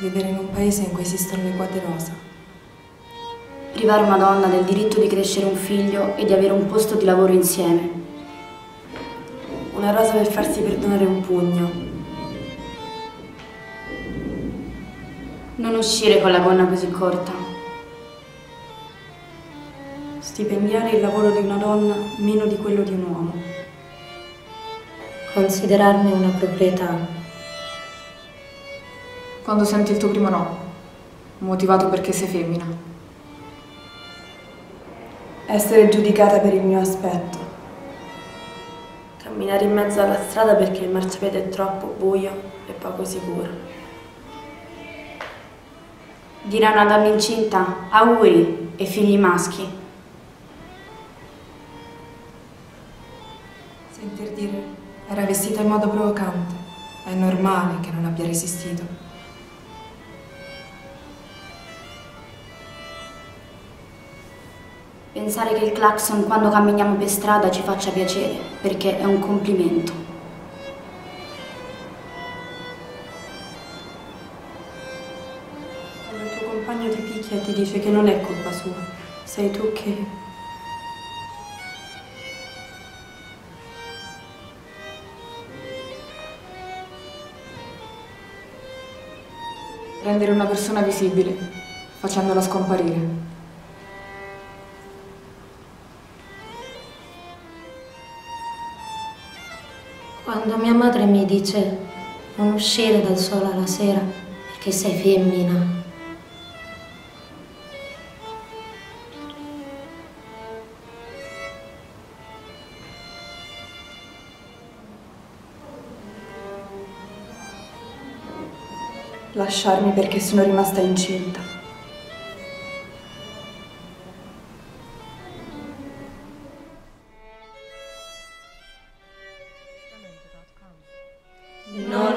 vivere in un paese in cui esistono le quote rosa. Privare una donna del diritto di crescere un figlio e di avere un posto di lavoro insieme. Una rosa per farsi perdonare un pugno. Non uscire con la gonna così corta. Stipendiare il lavoro di una donna meno di quello di un uomo. Considerarne una proprietà quando senti il tuo primo no, motivato perché sei femmina. Essere giudicata per il mio aspetto. Camminare in mezzo alla strada perché il marciapiede è troppo buio e poco sicuro. Dire a una donna incinta auguri e figli maschi. Sentir dire era vestita in modo provocante. È normale che non abbia resistito. Pensare che il clacson quando camminiamo per strada ci faccia piacere, perché è un complimento. Quando il tuo compagno ti picchia e ti dice che non è colpa sua, sei tu che... Rendere una persona visibile, facendola scomparire. Quando mia madre mi dice non uscire dal sole alla sera perché sei femmina. Lasciarmi perché sono rimasta incinta. No.